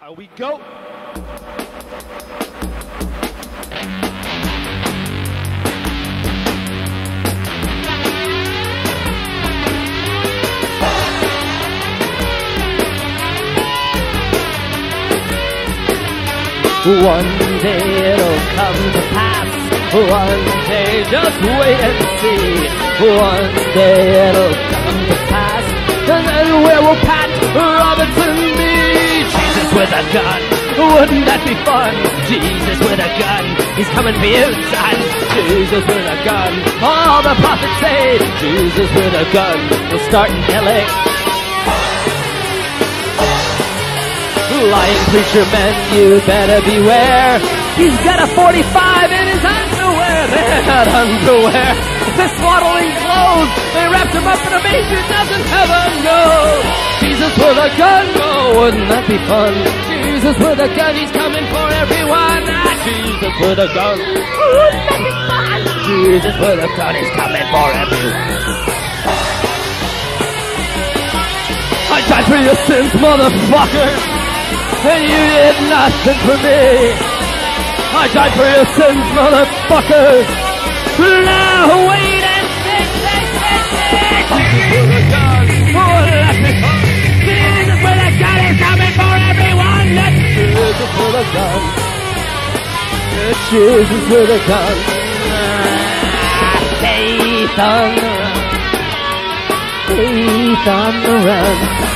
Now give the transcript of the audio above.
Here we go. One day it'll come to pass. One day, just wait and see. One day it'll come to with a gun. Wouldn't that be fun? Jesus with a gun. He's coming for you, son. Jesus with a gun. All the prophets say Jesus with a gun. We'll start in LA. Lying preacher man, you better beware. He's got a 45 in his underwear. They're not underwear. They're swaddling clothes. They wrapped him up in a manger. Doesn't heaven know? Jesus with a gun. Wouldn't that be fun? Jesus with a gun. He's coming for everyone. Ah, Jesus with a gun. Wouldn't that be fun? Jesus with a gun. He's coming for everyone. I died for your sins, motherfucker and you did nothing for me. I died for your sins, motherfuckers. Now wait gun. Let Jesus with a gun. Ah, Faith on the run. Faith on the run.